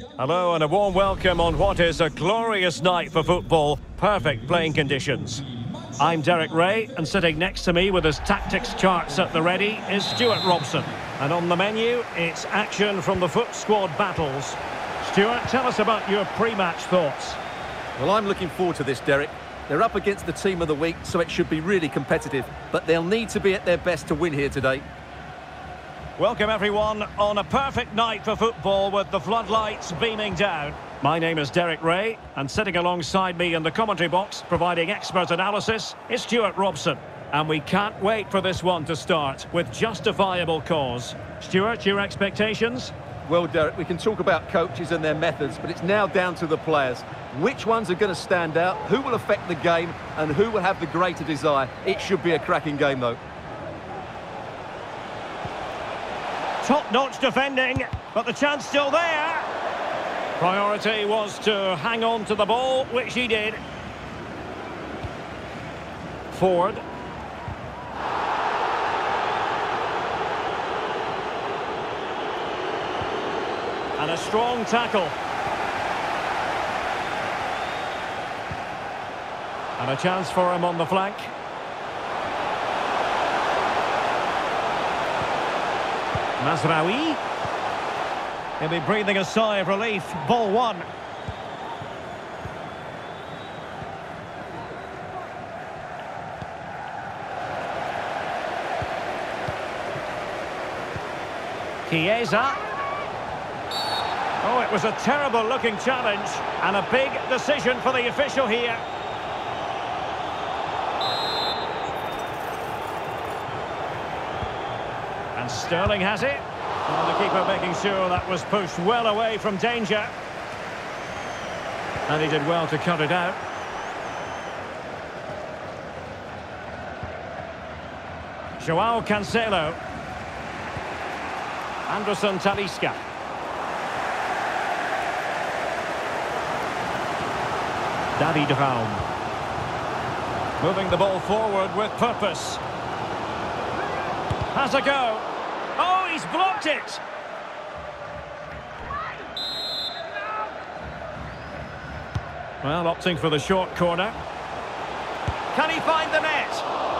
Hello and a warm welcome on what is a glorious night for football. Perfect playing conditions. I'm Derek Ray, and sitting next to me with his tactics charts at the ready is Stuart Robson. And on the menu, it's action from the FUT squad battles. Stuart, tell us about your pre-match thoughts. Well, I'm looking forward to this, Derek. They're up against the team of the week, so it should be really competitive. But they'll need to be at their best to win here today. Welcome everyone on a perfect night for football with the floodlights beaming down. My name is Derek Ray, and sitting alongside me in the commentary box, providing expert analysis, is Stuart Robson. And we can't wait for this one to start, with justifiable cause. Stuart, your expectations? Well, Derek, we can talk about coaches and their methods, but it's now down to the players. Which ones are going to stand out, who will affect the game, and who will have the greater desire? It should be a cracking game, though. Top-notch defending, but the chance still there. Priority was to hang on to the ball, which he did. Ford. And a strong tackle. And a chance for him on the flank. Mazraoui. He'll be breathing a sigh of relief. Ball one. Chiesa. Oh, it was a terrible looking challenge and a big decision for the official here. Sterling has it. And the keeper making sure that was pushed well away from danger. And he did well to cut it out. Joao Cancelo. Anderson Talisca. David Raum. Moving the ball forward with purpose. Has a go. He's blocked it. Well, opting for the short corner. Can he find the net?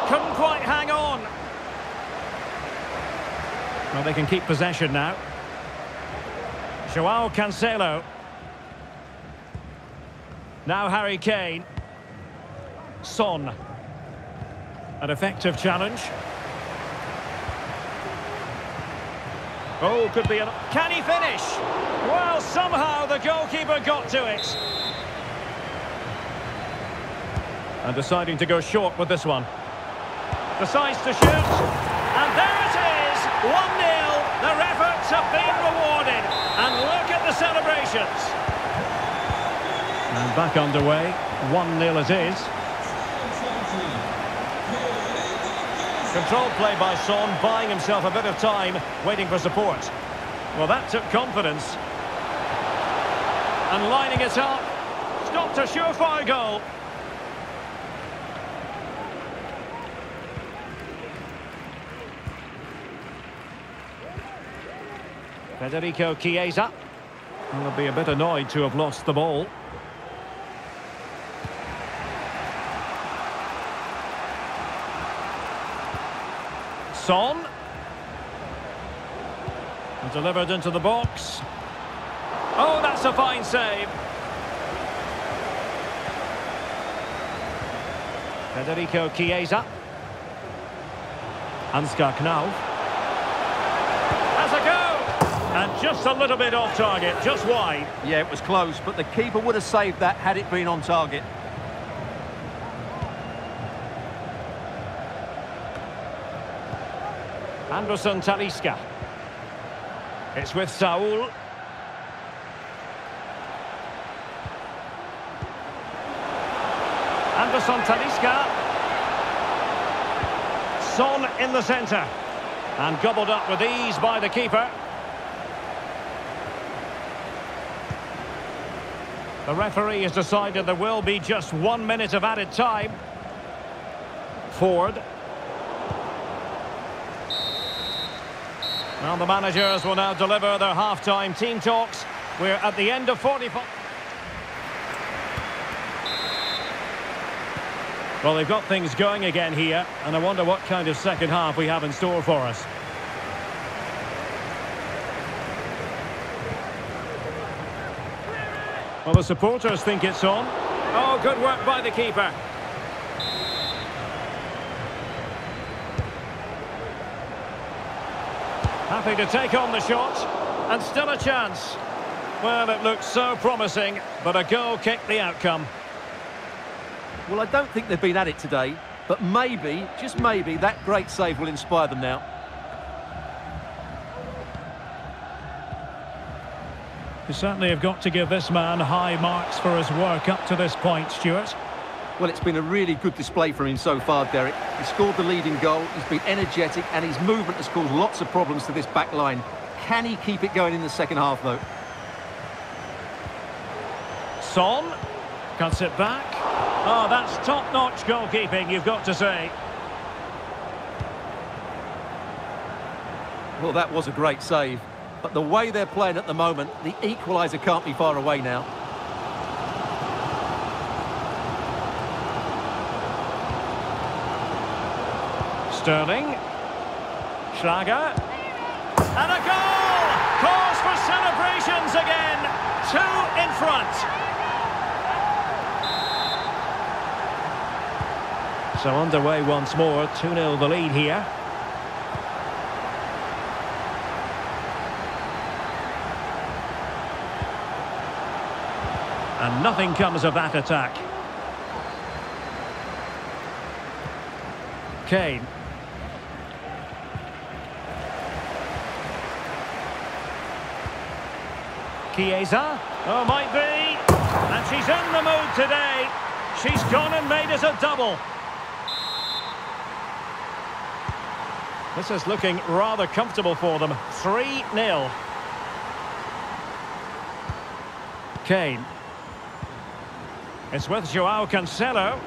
Couldn't quite hang on. Well, they can keep possession now. Joao Cancelo. Now Harry Kane. Son. An effective challenge. Oh, could be an... Can he finish? Well, somehow the goalkeeper got to it. And deciding to go short with this one. Decides to shoot. And there it is! 1-0. Their efforts have been rewarded. And look at the celebrations. And back underway. 1-0 it is. Control play by Son, buying himself a bit of time, waiting for support. Well, that took confidence. And lining it up. Stopped a surefire goal. Federico Chiesa. Will be a bit annoyed to have lost the ball. Son. And delivered into the box. Oh, that's a fine save. Federico Chiesa. Ansgar Knauf. Has a go! And just a little bit off target, just wide. Yeah, it was close, but the keeper would have saved that had it been on target. Anderson Talisca. It's with Saul. Anderson Talisca. Son in the centre. And gobbled up with ease by the keeper. The referee has decided there will be just one minute of added time. Ford. Well, the managers will now deliver their half-time team talks. We're at the end of 45... Well, they've got things going again here, and I wonder what kind of second half we have in store for us. Well, the supporters think it's on. Oh, good work by the keeper. Happy to take on the shot, and still a chance. Well, it looks so promising, but a goal kicked the outcome. Well, I don't think they've been at it today, but maybe, just maybe, that great save will inspire them now. You certainly have got to give this man high marks for his work up to this point, Stuart. Well, it's been a really good display from him so far, Derek. He scored the leading goal, he's been energetic, and his movement has caused lots of problems to this back line. Can he keep it going in the second half, though? Son cuts it back. Oh, that's top-notch goalkeeping, you've got to say. Well, that was a great save. But the way they're playing at the moment, the equaliser can't be far away now. Sterling. Schlager. And a goal! Cause for celebrations again. Two in front. So underway once more, 2-0 the lead here. And nothing comes of that attack. Kane. Chiesa. Oh, might be. And she's in the mood today. She's gone and made us a double. This is looking rather comfortable for them. 3-0. Kane. It's with Joao Cancelo.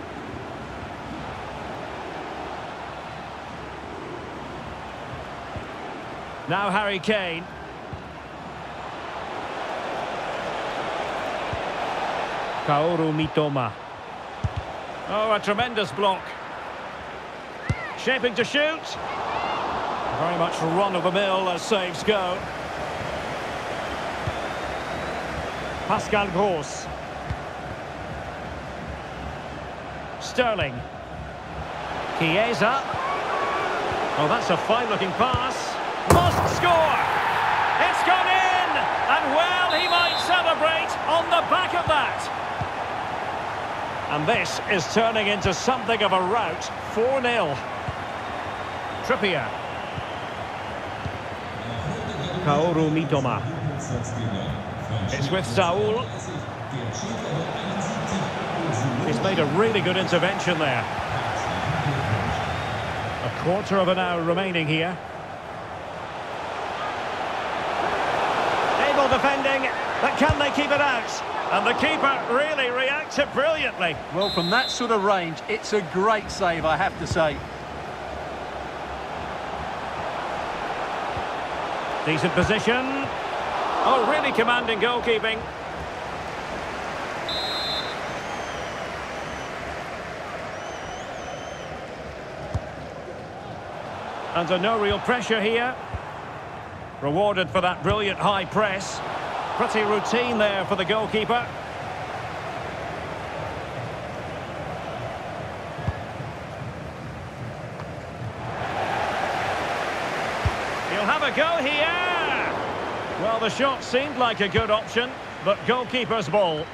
Now Harry Kane. Kaoru Mitoma. Oh, a tremendous block. Shaping to shoot. Very much run-of-the-mill as saves go. Pascal Gross. Sterling. Chiesa. Oh, that's a fine-looking pass. Must score! It's gone in! And well, he might celebrate on the back of that. And this is turning into something of a rout. 4-0. Trippier. Kaoru Mitoma. It's with Saul. He's made a really good intervention there. A quarter of an hour remaining here. Able defending, but can they keep it out? And the keeper really reacted brilliantly. Well, from that sort of range, it's a great save, I have to say. Decent position. Oh, really commanding goalkeeping. Under no real pressure here. Rewarded for that brilliant high press. Pretty routine there for the goalkeeper. He'll have a go here. Well, the shot seemed like a good option, but goalkeeper's ball.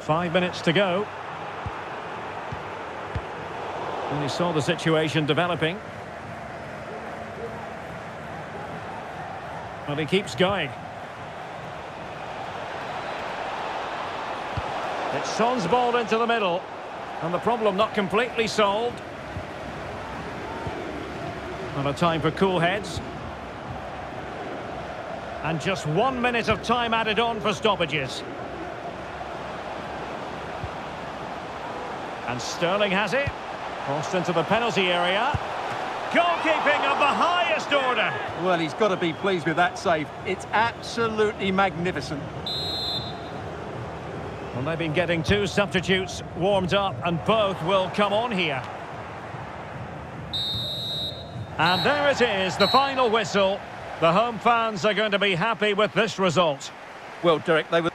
Five minutes to go. And he saw the situation developing. Well, he keeps going. It's Son's ball into the middle. And the problem not completely solved. Not a time for cool heads. And just one minute of time added on for stoppages. And Sterling has it. Crossed into the penalty area. Goalkeeping of the highest order. Well, he's got to be pleased with that save. It's absolutely magnificent. Well, they've been getting two substitutes warmed up, and both will come on here. And there it is, the final whistle. The home fans are going to be happy with this result. Well, Derek, they were...